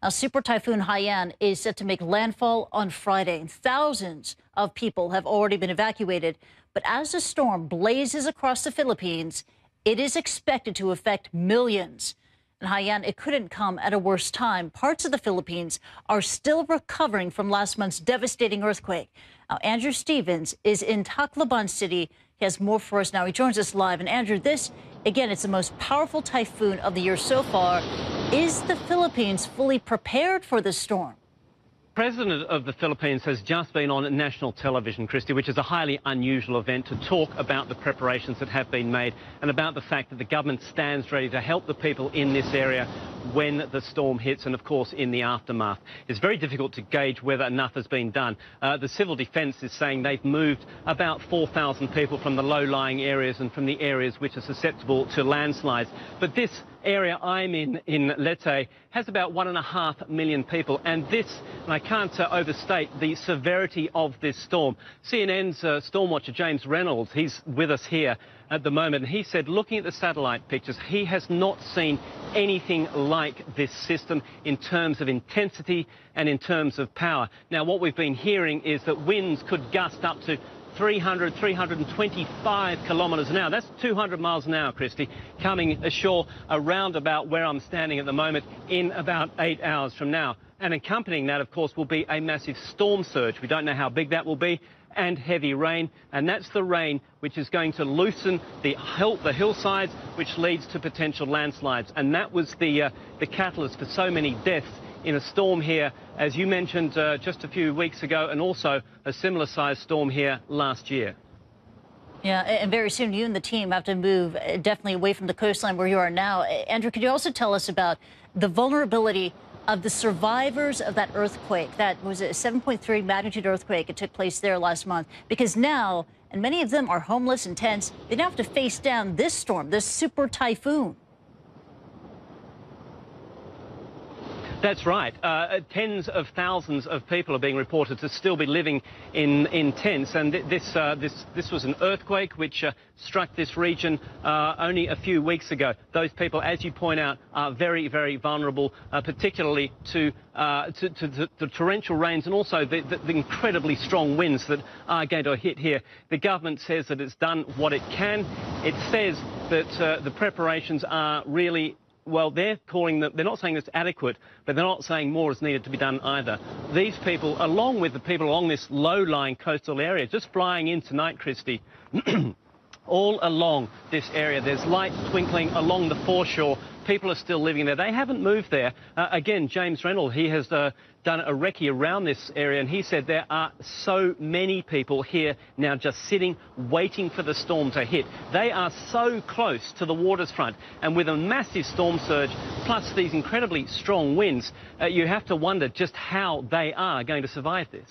A super typhoon Haiyan is set to make landfall on Friday, and thousands of people have already been evacuated. But as the storm blazes across the Philippines, it is expected to affect millions. And Haiyan, it couldn't come at a worse time. Parts of the Philippines are still recovering from last month's devastating earthquake. Now, Andrew Stevens is in Tacloban City. He has more for us now. He joins us live. And Andrew, this, again, it's the most powerful typhoon of the year so far. Is the Philippines fully prepared for this storm? President of the Philippines has just been on national television, Kristie, which is a highly unusual event to talk about the preparations that have been made and about the fact that the government stands ready to help the people in this area when the storm hits and, of course, in the aftermath. It's very difficult to gauge whether enough has been done. Uh, the civil defence is saying they've moved about 4,000 people from the low-lying areas and from the areas which are susceptible to landslides. But this area I'm in, in Leyte, has about one and a half million people. And this, and I can't uh, overstate the severity of this storm. CNN's uh, storm watcher, James Reynolds, he's with us here at the moment. And he said, looking at the satellite pictures, he has not seen anything like this system in terms of intensity and in terms of power. Now, what we've been hearing is that winds could gust up to 300, 325 kilometres an hour. That's 200 miles an hour, Kristie, coming ashore around about where I'm standing at the moment in about eight hours from now. And accompanying that, of course, will be a massive storm surge. We don't know how big that will be and heavy rain, and that's the rain which is going to loosen the, hill, the hillsides, which leads to potential landslides. And that was the, uh, the catalyst for so many deaths in a storm here, as you mentioned uh, just a few weeks ago, and also a similar sized storm here last year. Yeah, and very soon you and the team have to move uh, definitely away from the coastline where you are now. Andrew, could you also tell us about the vulnerability of the survivors of that earthquake? That was a 7.3 magnitude earthquake. It took place there last month. Because now, and many of them are homeless and tents, they now have to face down this storm, this super typhoon. That's right. Uh, tens of thousands of people are being reported to still be living in, in tents. And this, uh, this, this was an earthquake which uh, struck this region uh, only a few weeks ago. Those people, as you point out, are very, very vulnerable, uh, particularly to, uh, to, to, to, the torrential rains and also the, the, the, incredibly strong winds that are going to hit here. The government says that it's done what it can. It says that the preparations are really well, they're calling them, they're not saying it's adequate, but they're not saying more is needed to be done either. These people, along with the people along this low-lying coastal area, just flying in tonight, Kristie, all along this area. There's lights twinkling along the foreshore. People are still living there. They haven't moved there. Uh, again, James Reynolds, he has uh, done a recce around this area and he said there are so many people here now just sitting, waiting for the storm to hit. They are so close to the waters front and with a massive storm surge plus these incredibly strong winds, uh, you have to wonder just how they are going to survive this.